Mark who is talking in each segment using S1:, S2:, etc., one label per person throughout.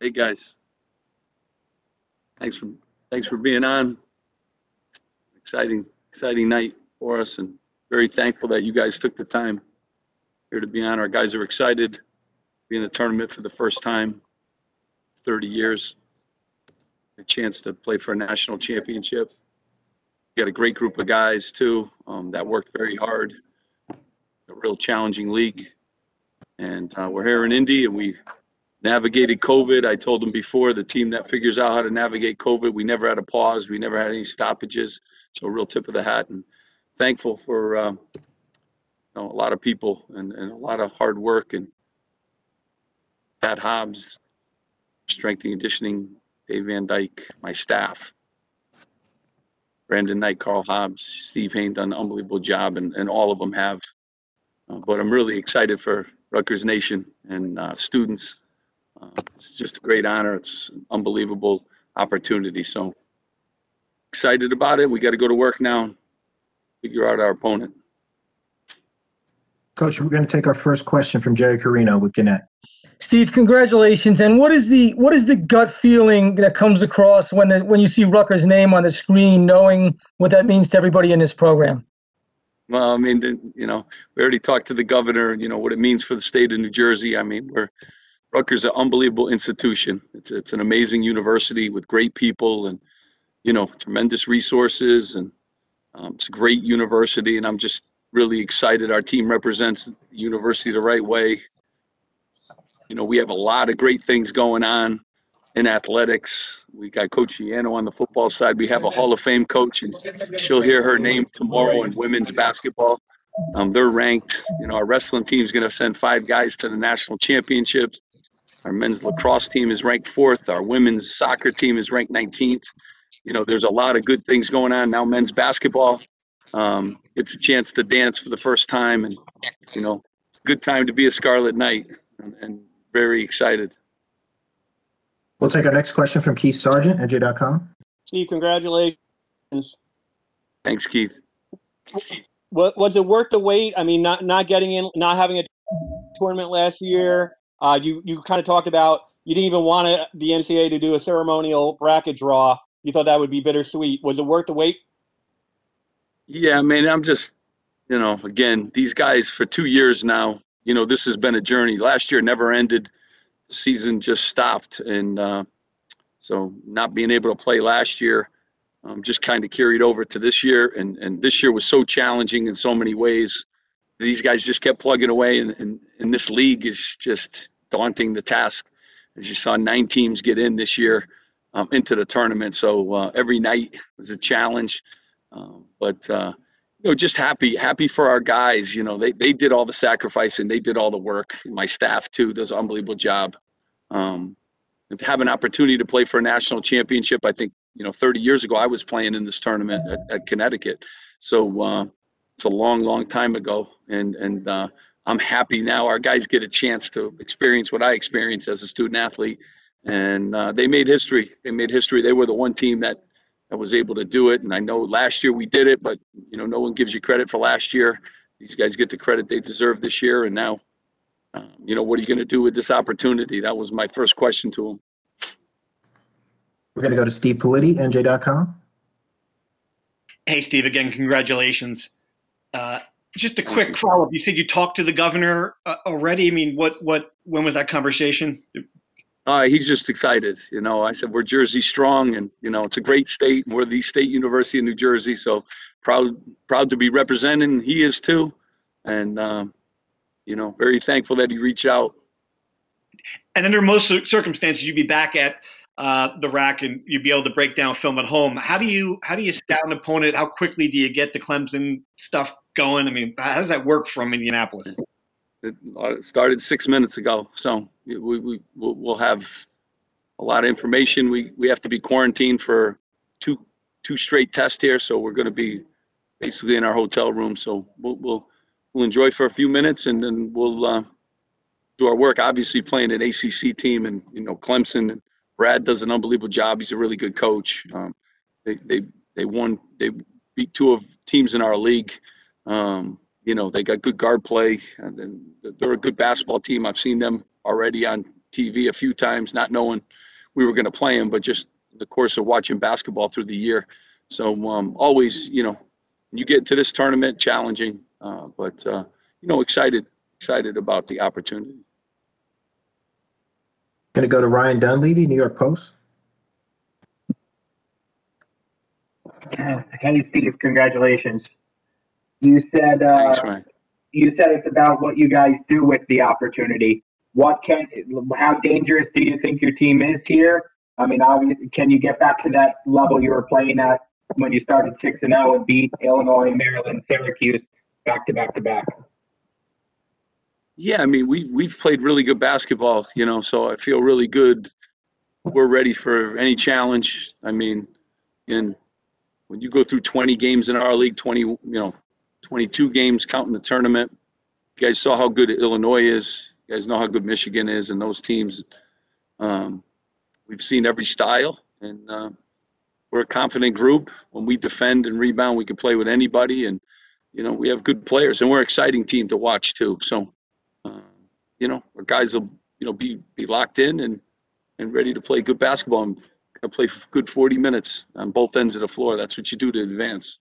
S1: Hey, guys. Thanks for, thanks for being on. Exciting, exciting night for us and very thankful that you guys took the time here to be on. Our guys are excited, be in the tournament for the first time, 30 years. A chance to play for a national championship. Got a great group of guys too, um, that worked very hard. A real challenging league. And, uh, we're here in Indy and we navigated COVID. I told them before, the team that figures out how to navigate COVID, we never had a pause. We never had any stoppages. So real tip of the hat and thankful for, um, you know, a lot of people and, and a lot of hard work and Pat Hobbs, strength and conditioning, Dave Van Dyke, my staff. Brandin Knight, Karl Hobbs, Steve Hayn done an unbelievable job and, and all of them have. Uh, But I'm really excited for Rutgers Nation and, uh, students. Uh, It's just a great honor. It's an unbelievable opportunity. So excited about it. We got to go to work now, and figure out our opponent.
S2: Coach, we're going to take our first question from Jerry Carino with Gannett.
S3: Steve, congratulations. And what is the what is the gut feeling that comes across when the, when you see Rutgers' name on the screen, knowing what that means to everybody in this program?
S1: Well, I mean, the- you know, we already talked to the governor, you know, what it means for the state of New Jersey. I mean, we're, Rutgers is an unbelievable institution. It's, it's an amazing university with great people and, you know, tremendous resources and um, it's a great university and I'm just really excited. Our team represents the university the right way. You know, we have a lot of great things going on in athletics. We got Coach Schiano on the football side. We have a Hall of Fame coach and she'll hear her name tomorrow in women's basketball. Um, they're ranked. You know, our wrestling team's going to send five guys to the national championships. Our men's lacrosse team is ranked fourth. Our women's soccer team is ranked 19th. You know, there's a lot of good things going on now. Men's basketball, um, it's a chance to dance for the first time, and you know, it's a good time to be a Scarlet Knight, and, and very excited.
S2: We'll take our next question from Keith Sargeant, NJ.com.
S4: Steve, congratulations.
S1: Thanks, Keith.
S4: Was, was it worth the wait? I mean, not not getting in, not having a tournament last year. Uh, you you kind of talked about you didn't even want the NCAA to do a ceremonial bracket draw. You thought that would be bittersweet. Was it worth the wait?
S1: Yeah, man, I'm just, you know, again, these guys for two years now, you know, this has been a journey. Last year never ended. The season just stopped. And uh, so not being able to play last year um, just kind of carried over to this year. And, and this year was so challenging in so many ways. These guys just kept plugging away. And, and, and this league is just daunting the task. As you saw, nine teams get in this year um, into the tournament. So uh, every night was a challenge. Um, but uh, you know, just happy, happy for our guys. You know, they they did all the sacrifice and they did all the work. My staff too does an unbelievable job. Um, to have an opportunity to play for a national championship, I think you know, 30 years ago I was playing in this tournament at, at Connecticut. So uh, it's a long, long time ago, and and uh, I'm happy now. Our guys get a chance to experience what I experienced as a student athlete, and uh, they made history. They made history. They were the one team that that was able to do it. And I know last year we did it, but you know, no one gives you credit for last year. These guys get the credit they deserve this year. And now, um, you know, what are you going to do with this opportunity? That was my first question to them.
S2: We're going to go to Steve Politi, NJ.com.
S5: Hey, Steve, again, congratulations. Uh, just a quick follow-up. You said you talked to the governor uh, already. I mean, what, what, when was that conversation?
S1: Uh, he's just excited. You know, I said we're Jersey strong, and you know it's a great state. We're the state university of New Jersey, so proud proud to be representing. He is too, and um, you know very thankful that he reached out.
S5: And under most circumstances, you'd be back at uh, the RAC and you'd be able to break down film at home. How do you how do you scout an opponent? How quickly do you get the Clemson stuff going? I mean, how does that work from Indianapolis?
S1: It uh, started six minutes ago, so we we we'll, have a lot of information. We we have to be quarantined for two two straight tests here, so we're going to be basically in our hotel room. So we'll we'll we'll enjoy for a few minutes, and then we'll uh, do our work. Obviously, playing an ACC team, and you know Clemson. And Brad does an unbelievable job. He's a really good coach. Um, they they they won. They beat two of teams in our league. Um, you know they got good guard play, and then they're a good basketball team. I've seen them already on TV a few times, not knowing we were going to play them, but just the course of watching basketball through the year. So um, always, you know, you get into this tournament, challenging, uh, but uh, you know, excited, excited about the opportunity.
S2: Going to go to Ryan Dunleavy, New York Post.
S6: Hey, Steve, congratulations. You said, uh,
S1: Thanks,
S6: you said it's about what you guys do with the opportunity. What can, how dangerous do you think your team is here? I mean, obviously, can you get back to that level you were playing at when you started six and zero and beat Illinois, Maryland, Syracuse back to back to back?
S1: Yeah, I mean, we we've played really good basketball, you know, so I feel really good. We're ready for any challenge. I mean, and when you go through 20 games in our league, 20, you know, 22 games counting the tournament, you guys saw how good Illinois is. You guys know how good Michigan is, and those teams. Um, we've seen every style, and uh, we're a confident group. When we defend and rebound, we can play with anybody, and you know we have good players, and we're an exciting team to watch too. So, uh, you know, our guys will you know be be locked in and and ready to play good basketball and play good 40 minutes on both ends of the floor. That's what you do to advance.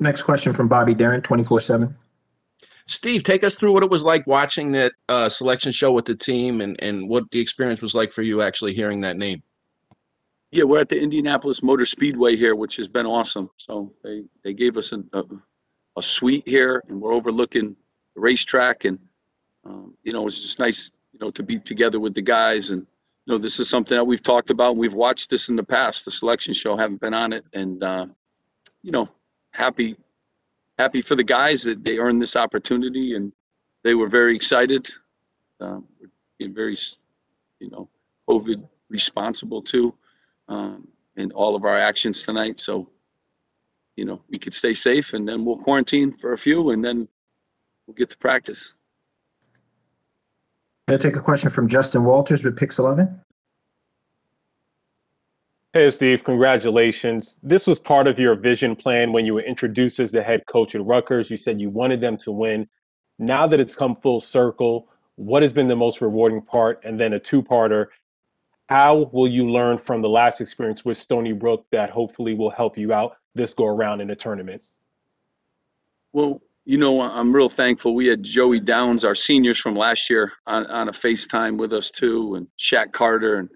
S2: Next question from Bobby Darren, 24 7.
S7: Steve, take us through what it was like watching that uh, selection show with the team and, and what the experience was like for you actually hearing that name.
S1: Yeah, we're at the Indianapolis Motor Speedway here, which has been awesome. So they, they gave us a, a, a suite here, and we're overlooking the racetrack, and um, you know it's just nice, you know, to be together with the guys. And you know, this is something that we've talked about. We've watched this in the past. The selection show haven't been on it, and uh, you know, happy happy for the guys that they earned this opportunity, and they were very excited. Um, being very, you know, COVID responsible too um, in all of our actions tonight. So, you know, we could stay safe and then we'll quarantine for a few and then we'll get to practice.
S2: To take a question from Justin Walters with Pix 11.
S8: Hey, Steve, congratulations. This was part of your vision plan when you were introduced as the head coach at Rutgers. You said you wanted them to win. Now that it's come full circle, what has been the most rewarding part? And then a two parter how will you learn from the last experience with Stony Brook that hopefully will help you out this go around in the tournament?
S1: Well, you know, I'm real thankful. We had Joey Downs, our seniors from last year, on, on a FaceTime with us too, and Shaq Carter, and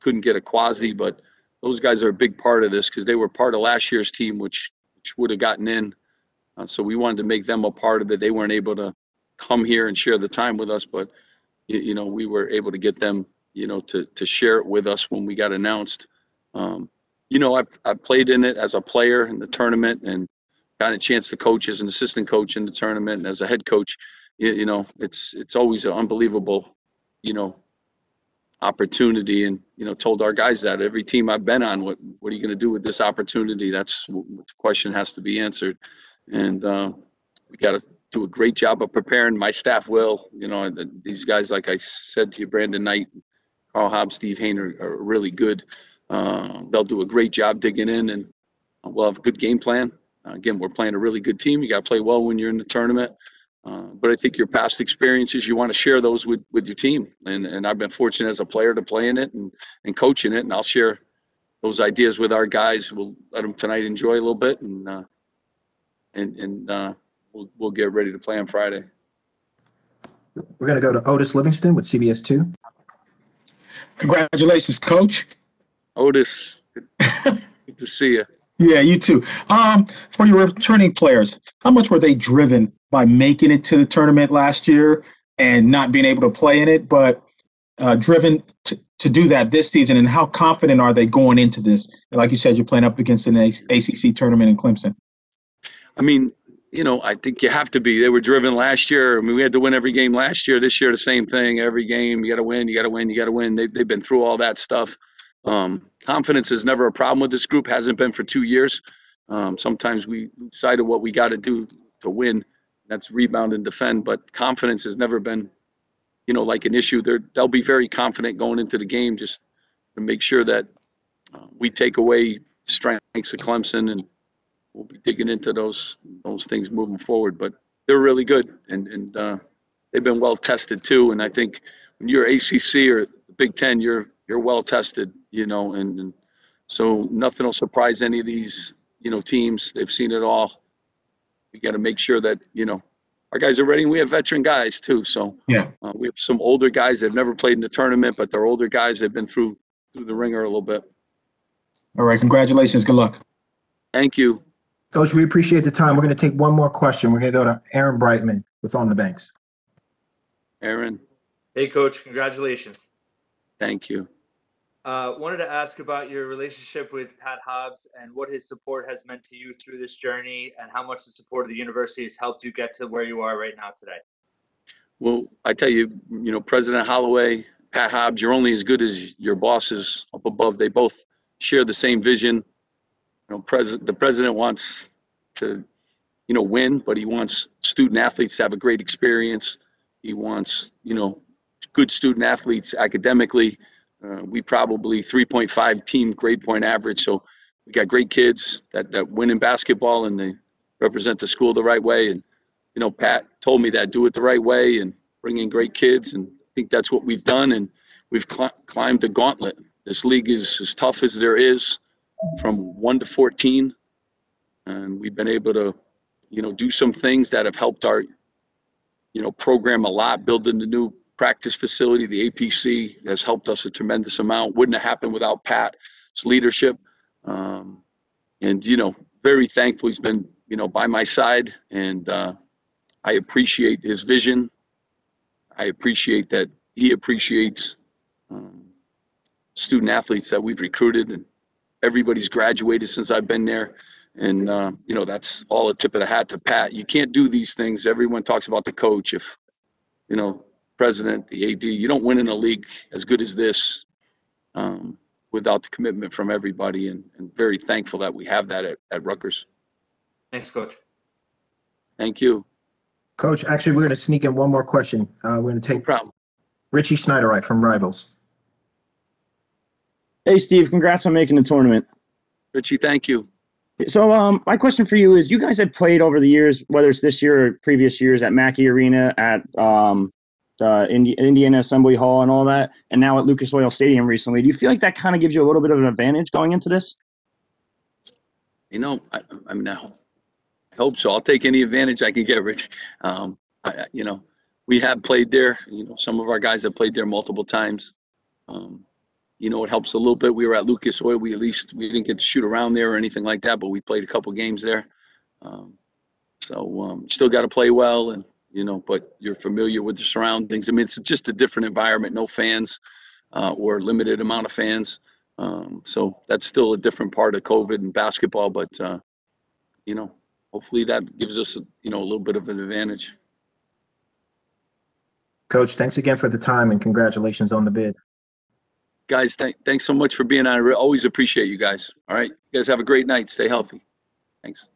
S1: couldn't get Akwasi, but those guys are a big part of this because they were part of last year's team, which which would have gotten in. Uh, so we wanted to make them a part of it. They weren't able to come here and share the time with us, but you, you know, we were able to get them, you know, to to share it with us when we got announced. Um, you know, I I played in it as a player in the tournament and got a chance to coach as an assistant coach in the tournament and as a head coach. You, you know, it's it's always an unbelievable, you know, opportunity and you know told our guys that. Every team i've been on what what are you going to do with this opportunity? That's what the question has to be answered. And uh, we got to do a great job of preparing. My staff will you know these guys like i said to you brandin knight karl hobbs steve Hayn are, really good. Uh, they'll do a great job digging in and we'll have a good game plan. Again we're playing a really good team. You got to play well when you're in the tournament uh, but I think your past experiences, you want to share those with, with your team. And, and I've been fortunate as a player to play in it and, and coaching it. And I'll share those ideas with our guys. We'll let them tonight enjoy a little bit and, uh, and, and, uh, we'll, we'll get ready to play on Friday.
S2: We're going to go to Otis Livingston with CBS 2.
S9: Congratulations, coach.
S1: Otis, good, good to see you.
S9: Yeah, you too. Um, for your returning players, how much were they driven by making it to the tournament last year and not being able to play in it, but uh, driven to, to do that this season? And how confident are they going into this? Like you said, you're playing up against an ACC tournament in Clemson.
S1: I mean, you know, I think you have to be. They were driven last year. I mean, we had to win every game last year. This year, the same thing. Every game, you got to win. You got to win. You got to win. They, they've been through all that stuff. Um, confidence is never a problem with this group. Hasn't been for two years. Um, sometimes we decided what we got to do to win. That's rebound and defend. But confidence has never been, you know, like an issue. They're, they'll be very confident going into the game, just to make sure that uh, we take away strengths of Clemson, and we'll be digging into those those things moving forward. But they're really good, and and uh, they've been well tested too. And I think when you're ACC or Big Ten, you're you're well tested, you know, and, and so nothing will surprise any of these, you know, teams. They've seen it all. We got to make sure that you know our guys are ready. And we have veteran guys too, so
S9: Yeah.
S1: uh, we have some older guys that have never played in the tournament, but they're older guys. They've been through through the ringer a little bit.
S9: All right. Congratulations. Good luck.
S1: Thank you.
S2: Coach, we appreciate the time. We're going to take one more question. We're going to go to Aaron Breitman with On the Banks.
S1: Aaron,
S10: Hey, coach, congratulations.
S1: Thank you.
S10: Uh, wanted to ask about your relationship with Pat Hobbs and what his support has meant to you through this journey and how much the support of the university has helped you get to where you are right now today.
S1: Well, I tell you, you know, President Holloway, Pat Hobbs, you're only as good as your bosses up above. They both share the same vision. You know, president, the president wants to, you know, win, but he wants student athletes to have a great experience. He wants, you know, good student athletes academically. Uh, we probably 3.5 team grade point average. So we got great kids that, that win in basketball and they represent the school the right way. And, you know, Pat told me that do it the right way and bring in great kids. And I think that's what we've done. And we've cl- climbed the gauntlet. This league is as tough as there is from one to 14. And we've been able to, you know, do some things that have helped our, you know, program a lot, building the new practice facility, the APC has helped us a tremendous amount. Wouldn't have happened without Pat's leadership. Um, and, you know, very thankful he's been, you know, by my side and, uh, I appreciate his vision. I appreciate that he appreciates um, student athletes that we've recruited, and everybody's graduated since I've been there. And uh, you know that's all a tip of the hat to Pat. You can't do these things. Everyone talks about the coach. If you know president, the AD, you don't win in a league as good as this um, without the commitment from everybody. And, and very thankful that we have that at, at Rutgers.
S10: Thanks, coach.
S1: Thank you.
S2: Coach, actually, we're going to sneak in one more question. Uh, we're going to
S1: No
S2: take
S1: problem.
S2: Richie Schneiderite from Rivals.
S11: Hey, Steve, congrats on making the tournament.
S1: Richie, thank you.
S11: So, um, my question for you is: You guys had played over the years, whether it's this year or previous years, at Mackey Arena, at um, uh, Indi- Indiana Assembly Hall, and all that, and now at Lucas Oil Stadium recently. Do you feel like that kind of gives you a little bit of an advantage going into this?
S1: You know, I, I mean, I hope, so. I'll take any advantage I can get, Rich. Um, I- you know, we have played there. You know, some of our guys have played there multiple times. Um, you know, it helps a little bit. We were at Lucas Oil. We at least we didn't get to shoot around there or anything like that, but we played a couple games there. Um, so um, still got to play well, and you know, but you're familiar with the surroundings. I mean, it's just a different environment. No fans uh, or limited amount of fans. Um, so that's still a different part of COVID and basketball, but uh, you know, hopefully that gives us, you know, a little bit of an advantage.
S2: Coach, thanks again for the time and congratulations on the bid.
S1: Guys, thank, thanks so much for being on. I re- always appreciate you guys. All right, you guys have a great night. Stay healthy. Thanks.